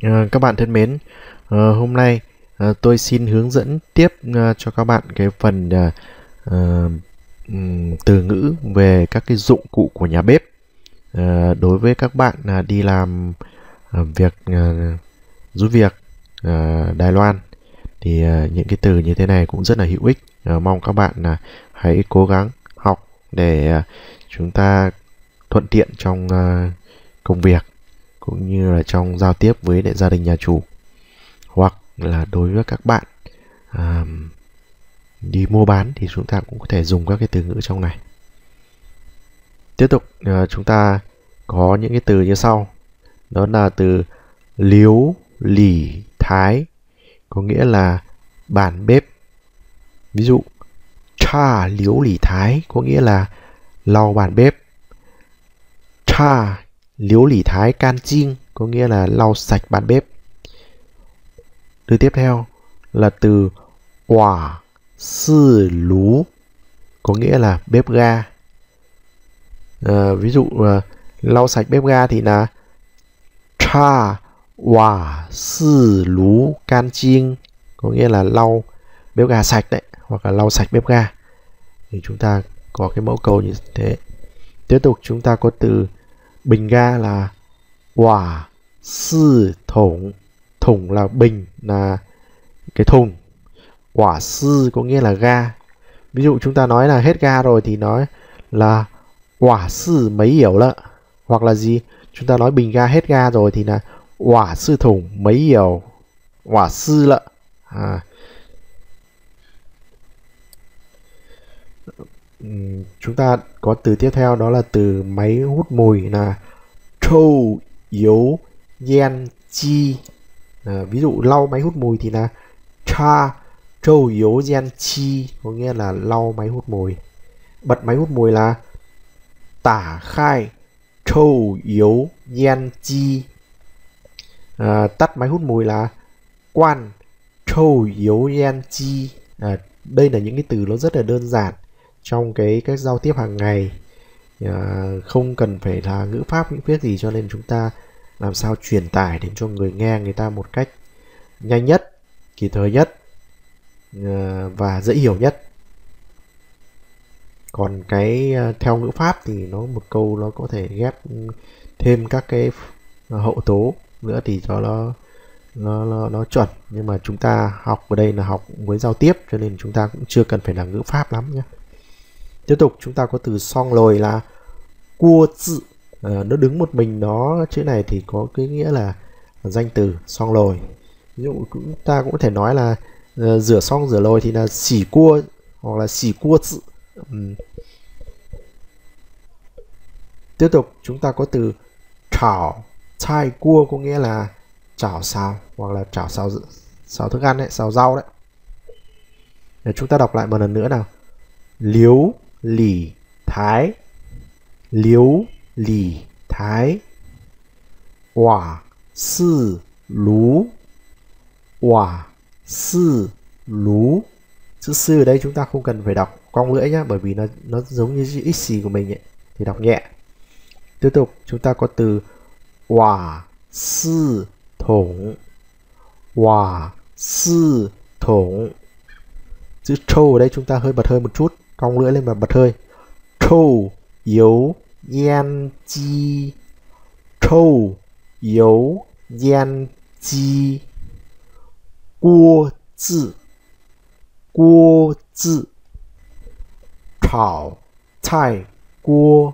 À, các bạn thân mến, à, hôm nay à, tôi xin hướng dẫn tiếp à, cho các bạn cái phần à, à, từ ngữ về các cái dụng cụ của nhà bếp. À, đối với các bạn à, đi làm à, việc à, giúp việc à, Đài Loan thì à, những cái từ như thế này cũng rất là hữu ích. À, mong các bạn à, hãy cố gắng học để à, chúng ta thuận tiện trong à, công việc cũng như là trong giao tiếp với lại gia đình nhà chủ hoặc là đối với các bạn à, đi mua bán thì chúng ta cũng có thể dùng các cái từ ngữ trong này. Tiếp tục à, chúng ta có những cái từ như sau. Đó là từ liếu lì thái có nghĩa là bàn bếp. Ví dụ cha liếu lì thái có nghĩa là lau bàn bếp. Cha liếu lỉ thái can chinh có nghĩa là lau sạch bàn bếp. Từ tiếp theo là từ quả sư lú có nghĩa là bếp ga. À, ví dụ uh, lau sạch bếp ga thì là cha quả sư lú can chinh có nghĩa là lau bếp ga sạch đấy hoặc là lau sạch bếp ga thì chúng ta có cái mẫu câu như thế tiếp tục chúng ta có từ bình ga là quả sư thủng thủng là bình, là cái thùng. Quả sư có nghĩa là ga. Ví dụ chúng ta nói là hết ga rồi thì nói là quả sư mấy hiểu lợ hoặc là gì? Chúng ta nói bình ga hết ga rồi thì là quả sư thủng mấy hiểu. Quả sư lợ à. Chúng ta có từ tiếp theo đó là từ máy hút mùi là trâu yếu gen chi. À, ví dụ lau máy hút mùi thì là cha trâu yếu gen chi có nghĩa là lau máy hút mùi. Bật máy hút mùi là tả khai trâu yếu gen chi. À, tắt máy hút mùi là quan trâu yếu gen chi. À, đây là những cái từ nó rất là đơn giản trong cái cách giao tiếp hàng ngày à, không cần phải là ngữ pháp những viết gì cho nên chúng ta làm sao truyền tải đến cho người nghe người ta một cách nhanh nhất kịp thời nhất à, và dễ hiểu nhất. Còn cái à, theo ngữ pháp thì nó một câu nó có thể ghép thêm các cái hậu tố nữa thì cho nó nó, nó nó chuẩn. Nhưng mà chúng ta học ở đây là học với giao tiếp cho nên chúng ta cũng chưa cần phải là ngữ pháp lắm nhé tiếp tục chúng ta có từ song lồi là cua tự. À, nó đứng một mình nó chữ này thì có cái nghĩa là danh từ song lồi. Ví dụ chúng ta cũng có thể nói là uh, rửa xong rửa lồi thì là xỉ cua hoặc là xỉ cua tự. Uhm. tiếp tục chúng ta có từ chảo. Chai cua có nghĩa là chảo xào hoặc là chảo xào xào thức ăn đấy xào rau đấy. Để chúng ta đọc lại một lần nữa nào. Liếu. Lì thái. Liu lì thái. Quả sư lú. Quả sư lú. Chữ sư ở đây chúng ta không cần phải đọc cong lưỡi nhé bởi vì nó nó giống như chữ x của mình ấy. Thì đọc nhẹ. Tiếp tục, chúng ta có từ quả sư thủng. Quả sư thủng. Chữ trâu ở đây chúng ta hơi bật hơi một chút cong lưỡi lên và bật hơi. Trâu yếu yan chi. Trâu yếu yan chi. Cua zi cua zi chảo cai cua.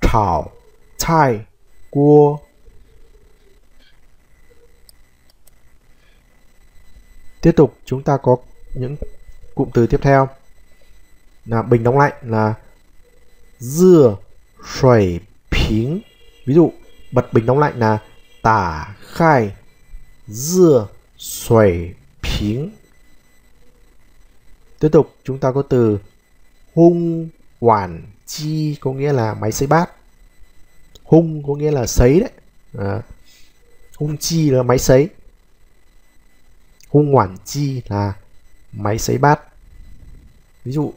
Chảo cai cua. Tiếp tục chúng ta có những cụm từ tiếp theo là bình đóng lạnh là dưa xoài bình ví dụ bật bình đóng lạnh là tả khai dưa xoài bình tiếp tục chúng ta có từ hung quản chi có nghĩa là máy sấy bát. Hung có nghĩa là sấy đấy. À, hung chi là máy sấy hung quản chi là máy sấy bát. Ví dụ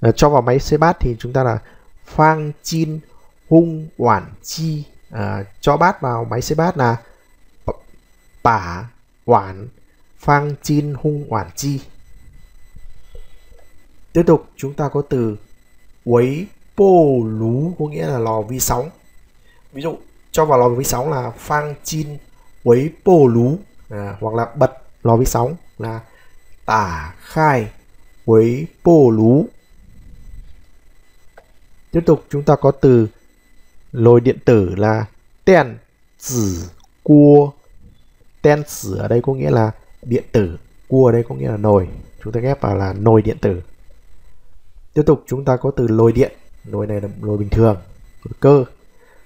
Ờ, cho vào máy xấy bát thì chúng ta là phang chin hung quản chi. À, cho bát vào máy xấy bát là bả oản phang chin hung oản chi. Tiếp tục chúng ta có từ quấy bô lú có nghĩa là lò vi sóng. Ví dụ cho vào lò vi sóng là phang chin quấy bô lú à, hoặc là bật lò vi sóng là tả khai quấy bô lú tiếp tục chúng ta có từ lồi điện tử là đèn tử cua đèn tử ở đây có nghĩa là điện tử cua ở đây có nghĩa là nồi. Chúng ta ghép vào là nồi điện tử. Tiếp tục chúng ta có từ lồi điện. Nồi này là nồi bình thường cơ.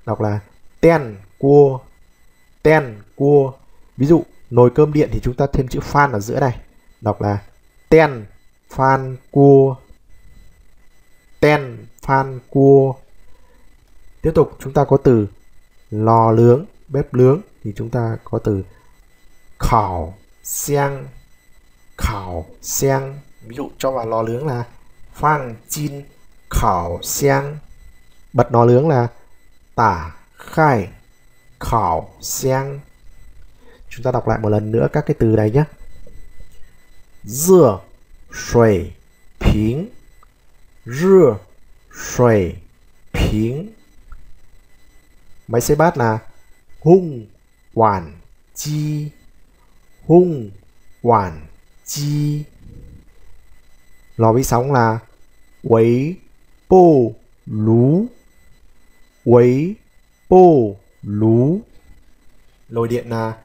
Đọc là ten cua ten cua ví dụ, nồi cơm điện thì chúng ta thêm chữ phan ở giữa này. Đọc là ten phan cua ten phan cua. Tiếp tục chúng ta có từ lò lướng, bếp lướng thì chúng ta có từ khảo xiang. Khảo xiang, ví dụ cho vào lò lướng là phang chin khảo xiang. Bật lò lướng là tả khai khảo xiang. Chúng ta đọc lại một lần nữa các cái từ này nhé. Dưa 水平 máy xay bát là hung hoàn chi. Hung hoàn chi. Lò vi sóng là quấy bô lú. Quấy bô lú. Nồi điện là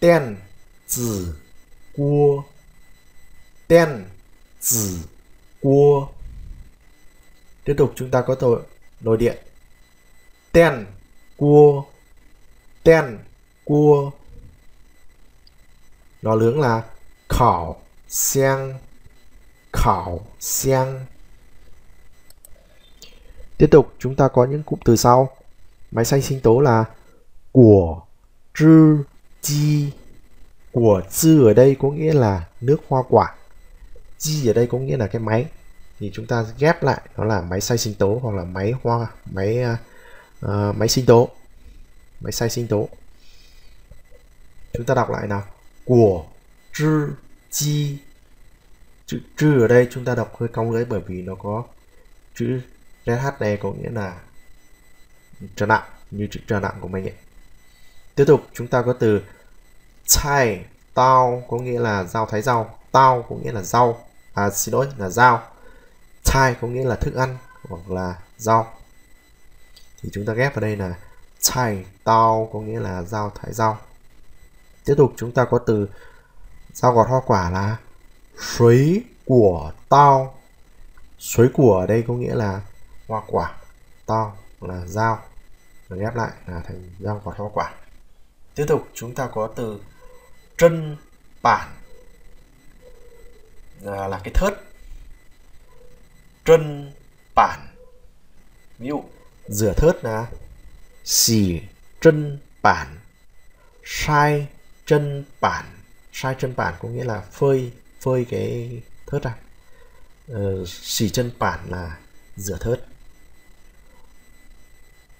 đen tử cua. Đen tử cua tiếp tục chúng ta có tội nồi điện. Ten, cua. Ten, cua. Lò nướng là khảo xiang. Khảo xiang. Tiếp tục chúng ta có những cụm từ sau. Máy xay sinh tố là của zhi chi. Của chư ở đây có nghĩa là nước hoa quả. Chi ở đây có nghĩa là cái máy thì chúng ta ghép lại nó là máy xay sinh tố hoặc là máy hoa máy uh, máy sinh tố máy xay sinh tố. Chúng ta đọc lại nào. Của chữ chi. Chữ chữ ở đây chúng ta đọc hơi cong lưỡi bởi vì nó có chữ ZH này có nghĩa là trở nặng như chữ trở nặng của mình ấy. Tiếp tục chúng ta có từ chai tao có nghĩa là dao thái rau. Tao có nghĩa là rau. À xin lỗi là dao chai có nghĩa là thức ăn hoặc là rau. Thì chúng ta ghép vào đây là chai tao có nghĩa là dao thái rau. Tiếp tục chúng ta có từ rau gọt hoa quả là suối của tao. Suối của ở đây có nghĩa là hoa quả tao là dao Và ghép lại là thành rau gọt hoa quả. Tiếp tục chúng ta có từ chân bản là, là cái thớt trân bản. Ví dụ rửa thớt là xỉ chân bản. Sai chân bản. Sai chân bản có nghĩa là phơi phơi cái thớt ra ờ, xỉ chân bản là rửa thớt.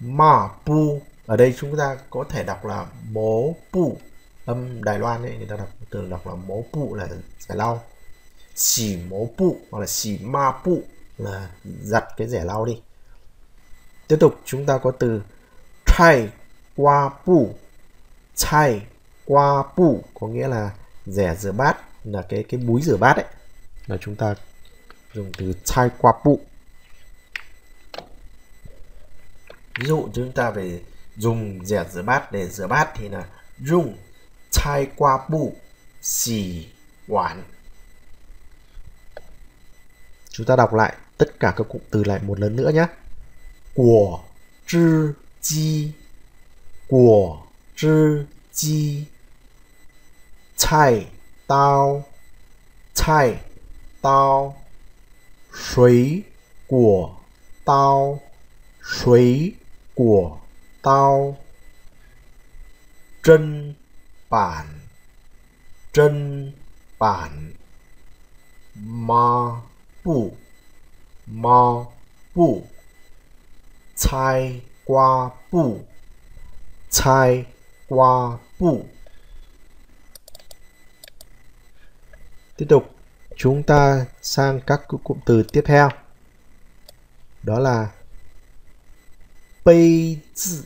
Ma pu. Ở đây chúng ta có thể đọc là bố pu. Âm Đài Loan ấy người ta đọc thường đọc là mố pu là giải lau xỉ mố pu hoặc là xỉ ma pu là giặt cái rẻ lau đi. Tiếp tục, chúng ta có từ chai qua pu. Chai qua pu có nghĩa là rẻ rửa bát, là cái cái búi rửa bát ấy. Là chúng ta dùng từ chai qua pu. Ví dụ chúng ta phải dùng rẻ rửa bát để rửa bát thì là dùng chai qua pu, xì quản chúng ta đọc lại tất cả các cụm từ lại một lần nữa nhé. Của chư chi. Của chư chi. Chai, tao. Chai, tao. Suối của, tao. Suối của, tao. Chân bản. Chân bản. Ma bụi 猫布猜瓜布猜瓜布 tiếp tục chúng ta sang các cụm từ tiếp theo đó là bây zi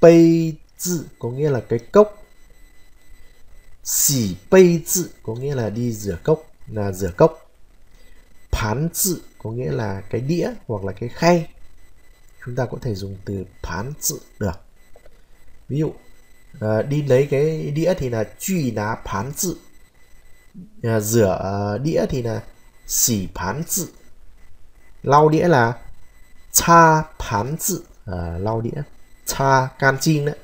bây zi có nghĩa là cái cốc xỉ bây zi có nghĩa là đi rửa cốc là rửa cốc phán zi có nghĩa là cái đĩa hoặc là cái khay chúng ta có thể dùng từ phán sự được. Ví dụ ờ, đi lấy cái đĩa thì là truy ná phán sự. Ờ, rửa uh, đĩa thì là xỉ phán sự. Lau đĩa là cha phán sự. Lau đĩa cha can chinh đấy.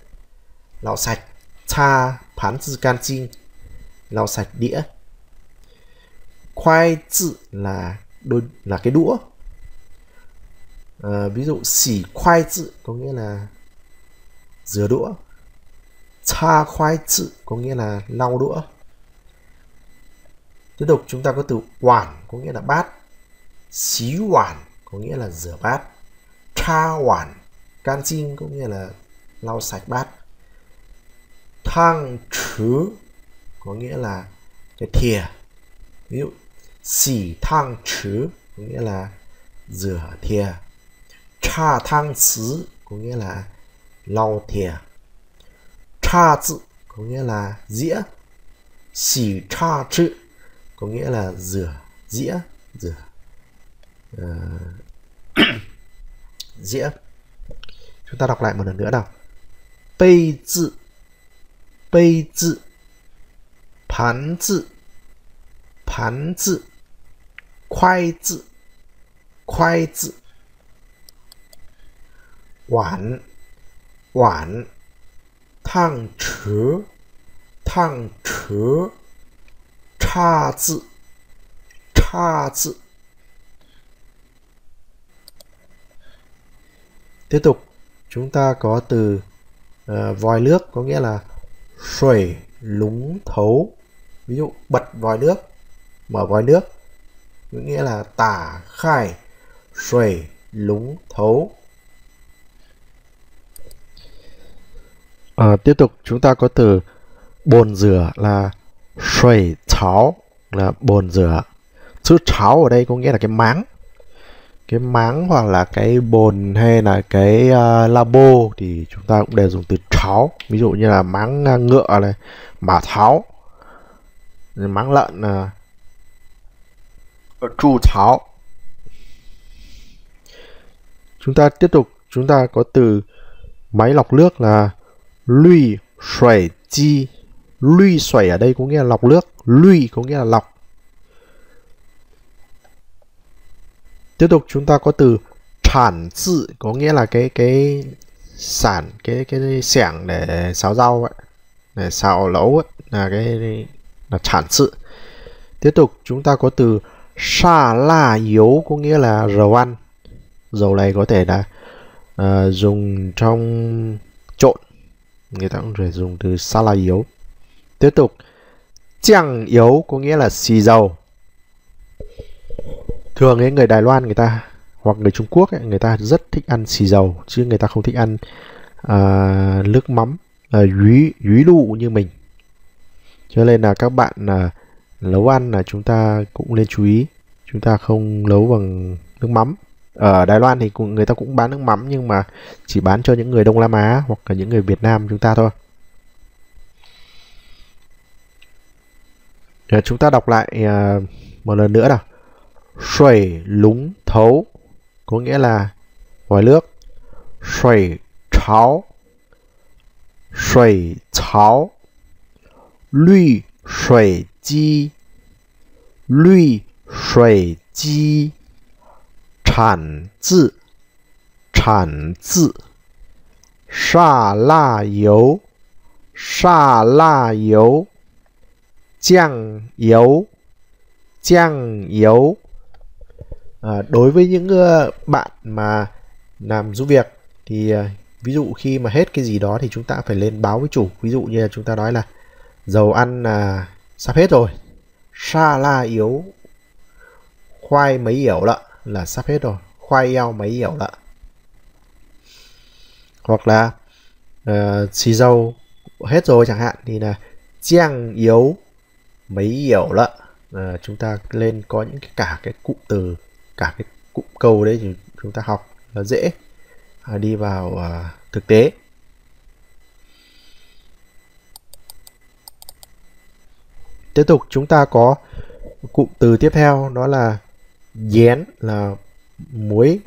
Lau sạch cha phán sự can chinh lau sạch đĩa. Khoai tự là đôi là cái đũa. À, ví dụ xỉ khoai zi có nghĩa là rửa đũa. Cha khoai zi có nghĩa là lau đũa. Tiếp tục chúng ta có từ quản có nghĩa là bát. Xí quản có nghĩa là rửa bát. Cha quản can xin có nghĩa là lau sạch bát. Thang chứ có nghĩa là cái thìa. Ví dụ xỉ thang chứ có nghĩa là rửa thìa. Cha thang xứ có nghĩa là lau thìa. Cha chữ có nghĩa là dĩa. Xỉ cha chữ có nghĩa là rửa dĩa rửa uh, dĩa. Chúng ta đọc lại một lần nữa nào. Bây chữ bây zi phán phán khoai zi khoai zi quản quản thang chứa thang chứa cha zi cha zi tiếp tục chúng ta có từ uh, vòi nước có nghĩa là sủy lúng thấu。ví dụ bật vòi nước mở vòi nước nghĩa là tả khai sủy lúng thấu. À, tiếp tục chúng ta có từ bồn rửa là sủy cháo là bồn rửa. Chữ cháo ở đây có nghĩa là cái máng. Cái máng hoặc là cái bồn hay là cái uh, labo thì chúng ta cũng đều dùng từ cháo. Ví dụ như là máng ờ, ngựa này mã tháo. Máng lợn uh, Trụ cháo chúng ta tiếp tục chúng ta có từ máy lọc nước là lùi sủy chi. Lùi sủy ở đây có nghĩa là lọc nước lùi có nghĩa là lọc. Tiếp tục chúng ta có từ sản tự có nghĩa là cái cái sản cái cái xẻng để xào rau ấy, để xào lẩu ấy, là cái là sản tự tiếp tục chúng ta có từ sa la yếu có nghĩa là dầu ăn. Dầu này có thể là uh, dùng trong trộn người ta cũng thể dùng từ sa la yếu tiếp tục chẳng yếu có nghĩa là xì dầu. Thường ấy người Đài Loan người ta hoặc người Trung Quốc ấy, người ta rất thích ăn xì dầu chứ người ta không thích ăn uh, nước mắm uh, dúy dúy lụ như mình. Cho nên là các bạn uh, nấu ăn là chúng ta cũng nên chú ý. Chúng ta không nấu bằng nước mắm. Ở Đài Loan thì người ta cũng bán nước mắm nhưng mà chỉ bán cho những người Đông Nam Á hoặc là những người Việt Nam chúng ta thôi. Ờ, chúng ta đọc lại ờ, một lần nữa nào. Sủy lúng thấu, có nghĩa là vòi nước. Sủy cháo. Sủy cháo. Lùi sủy chi tự tự dầu dầu Giang dầu Giang dầu à, đối với những uh, bạn mà làm giúp việc thì uh, ví dụ khi mà hết cái gì đó thì chúng ta phải lên báo với chủ. Ví dụ như là chúng ta nói là dầu ăn là uh, sắp hết rồi. Sa la yếu. Khoai mấy hiểu lợ là sắp hết rồi. Khoai eo mấy hiểu lợ hoặc là uh, xì dầu hết rồi chẳng hạn. Thì là chiang yếu mấy hiểu lợ à, ờ, chúng ta lên có những cái, cả cái cụm từ cả cái cụm câu đấy thì chúng ta học nó dễ. À, đi vào à, thực tế. Tiếp tục chúng ta có cụm từ tiếp theo đó là yến là muối.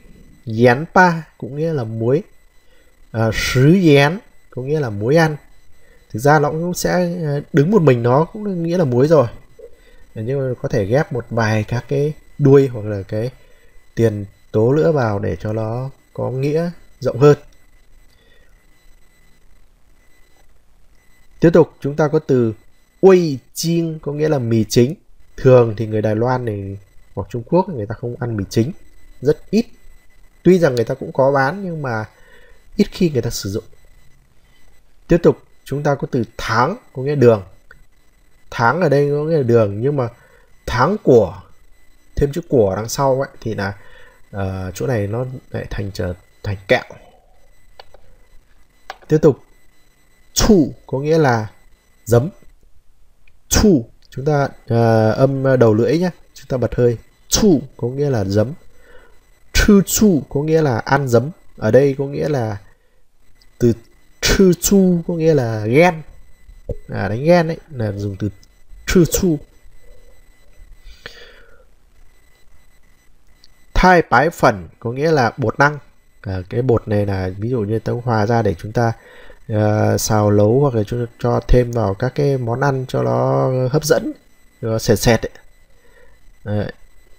Yến pa cũng nghĩa là muối. À, sứ yến có nghĩa là muối ăn. Thực ra nó cũng sẽ à, đứng một mình nó cũng nghĩa là muối rồi. Nhưng mà có thể ghép một vài các cái đuôi hoặc là cái tiền tố nữa vào để cho nó có nghĩa rộng hơn. Tiếp tục chúng ta có từ uy chiên có nghĩa là mì chính. Thường thì người Đài Loan này hoặc Trung Quốc người ta không ăn mì chính rất ít. Tuy rằng người ta cũng có bán nhưng mà ít khi người ta sử dụng. Tiếp tục chúng ta có từ tháng có nghĩa đường. Tháng ở đây có nghĩa là đường nhưng mà tháng của thêm chữ của đằng sau ấy thì là uh, chỗ này nó lại thành trở thành kẹo. Tiếp tục chu có nghĩa là giấm chu. Chúng ta uh, âm đầu lưỡi nhé chúng ta bật hơi. Chu có nghĩa là giấm. Chư chu có nghĩa là ăn giấm. Ở đây có nghĩa là từ chư chu có nghĩa là ghen. À đánh ghen đấy là dùng từ chư chu. Thai bái phần có nghĩa là bột năng à, cái bột này là ví dụ như ta hòa ra để chúng ta uh, xào nấu hoặc là cho, cho thêm vào các cái món ăn cho nó hấp dẫn nó sệt sệt ấy.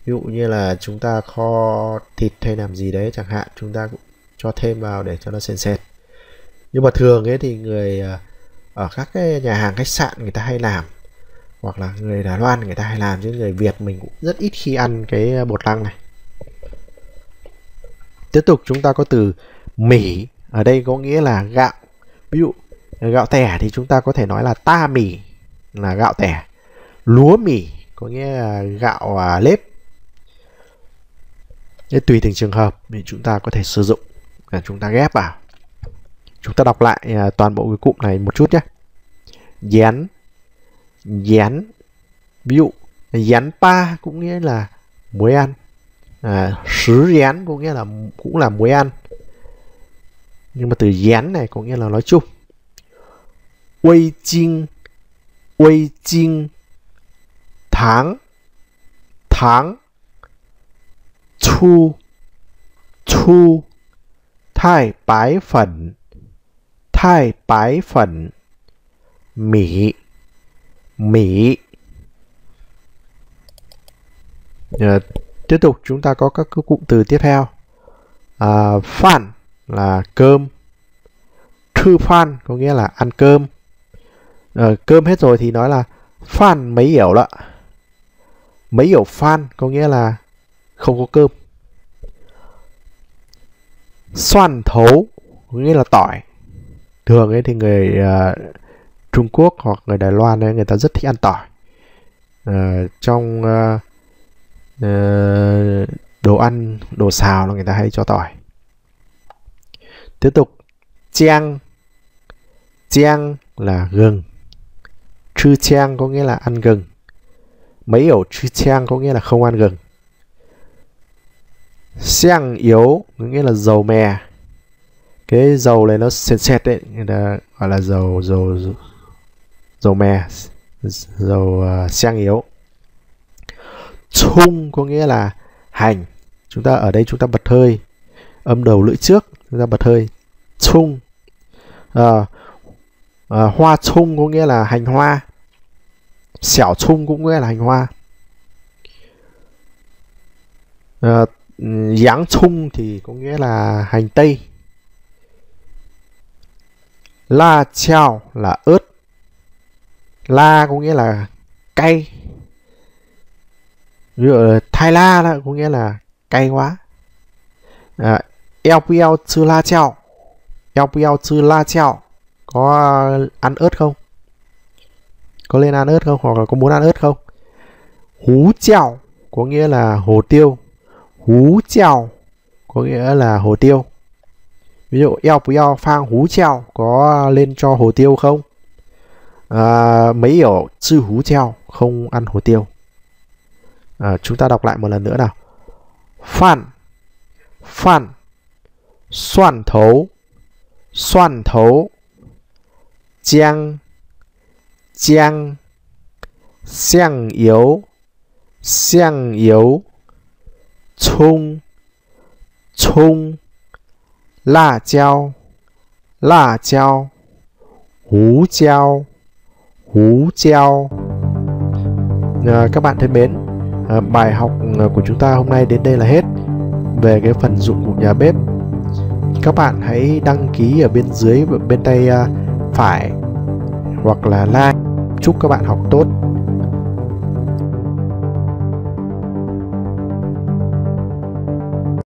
Ví dụ như là chúng ta kho thịt hay làm gì đấy chẳng hạn chúng ta cũng cho thêm vào để cho nó sền sệt. Nhưng mà thường ấy thì người ờ, ở các cái nhà hàng khách sạn người ta hay làm hoặc là người Đài Loan người ta hay làm chứ người Việt mình cũng rất ít khi ăn cái bột năng này. Tiếp tục chúng ta có từ mỉ, ở đây có nghĩa là gạo ví dụ gạo tẻ thì chúng ta có thể nói là ta mì là gạo tẻ. Lúa mì có nghĩa là gạo à, lếp Thế tùy từng trường hợp thì chúng ta có thể sử dụng là chúng ta ghép vào. Chúng ta đọc lại à, toàn bộ cái cụm này một chút nhé. Dán dán ví dụ dán pa cũng nghĩa là muối ăn. À, sứ dán cũng nghĩa là cũng là muối ăn nhưng mà từ dán này có nghĩa là nói chung. Uy chinh Uy chinh tháng tháng chu chu thai bái phần thai bái phần mỹ mỹ. À, tiếp tục chúng ta có các cụm từ tiếp theo. À, phản là cơm. Thư phan có nghĩa là ăn cơm. À, cơm hết rồi thì nói là phan mấy hiểu lợ mấy hiểu phan có nghĩa là không có cơm. Xoan thấu có nghĩa là tỏi. Thường ấy thì người uh, Trung Quốc hoặc người Đài Loan ấy người ta rất thích ăn tỏi. Uh, trong uh, uh, đồ ăn đồ xào là người ta hay cho tỏi tiếp tục. Chiang. Chiang là gừng. Chư chiang có nghĩa là ăn gừng. Mấy ổ chư chiang có nghĩa là không ăn gừng? Xiang yếu có nghĩa là dầu mè. Cái dầu này nó sệt sệt đấy người ta gọi là dầu dầu dầu mè dầu uh, à, xiang yếu. Chung có nghĩa là hành. Chúng ta ở đây chúng ta bật hơi. Âm đầu lưỡi trước chúng ta bật hơi chung à, à, hoa chung có nghĩa là hành hoa xẻo chung cũng nghĩa là hành hoa à, Giáng chung thì có nghĩa là hành tây. La chao là ớt. La có nghĩa là cay. Ví dụ Thái La đó có nghĩa là cay quá. À, eo piao chư la chao. Eo piao chư la chao. Có à, ăn ớt không? Có lên ăn ớt không? Hoặc là có muốn ăn ớt không? Hú chào có nghĩa là hồ tiêu hú treo có nghĩa là hồ tiêu ví dụ eo bù eo phang hú treo có lên cho hồ tiêu không à, mấy hiểu chư hú treo không ăn hồ tiêu à, chúng ta đọc lại một lần nữa nào phan phan xoan thấu xoan thấu giang giang xiang yếu xiang yếu葱葱辣椒辣椒胡椒胡椒à, các bạn thân mến à, bài học à, của chúng ta hôm nay đến đây là hết về cái phần dụng cụ nhà bếp các bạn hãy đăng ký ở bên dưới bên tay à, phải hoặc là like. Chúc các bạn học tốt.